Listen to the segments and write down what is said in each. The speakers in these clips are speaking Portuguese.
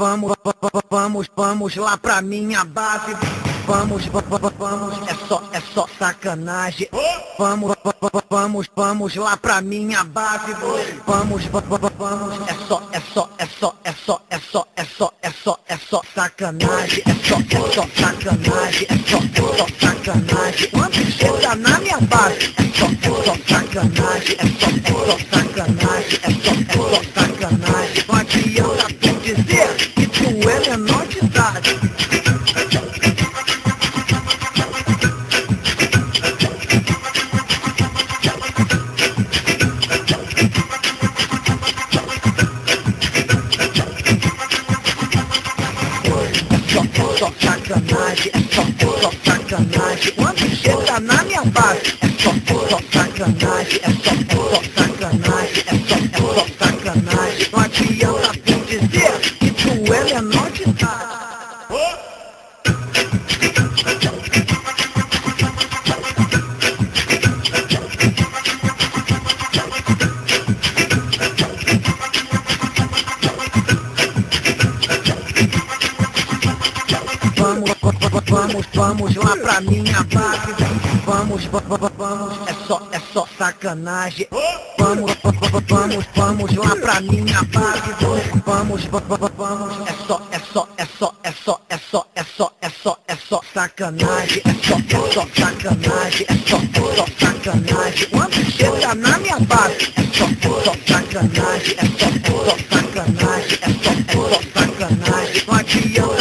Vamos, vamos, vamos lá pra minha base. Vamos, vamos, é só, é só sacanagem. Vamos, vamos, vamos lá pra minha base. Vamos, vamos, é só, é só, é só, é só, é só, é só, é só, é só sacanagem. É só, é só sacanagem. É só, é só sacanagem. Quando chega na minha base, é só, é só sacanagem. É só, é só sacanagem. É só, é só sacanagem. Não adianta tu dizer que tu é menor de idade. Vamos, vamos lá pra minha base. Vamos, vamos, é só, é só sacanagem. Vamos, vamos, vamos lá pra minha base. Vamos, vamos, é só, é só, é só, é só, é só, é só, é só, é só sacanagem. É só, é só sacanagem. É só, é só sacanagem. Quando chega na minha base, é só, é só sacanagem. É só, é só sacanagem. É só, é só sacanagem. Não adianta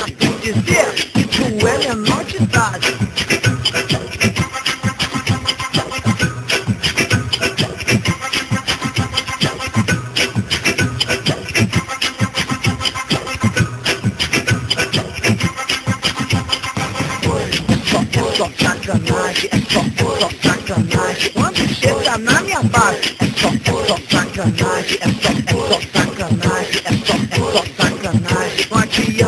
sacanagem, é só, só sacanagem. Quando chega na minha base, é só, só sacanagem, é só, é só sacanagem, é só, é só sacanagem.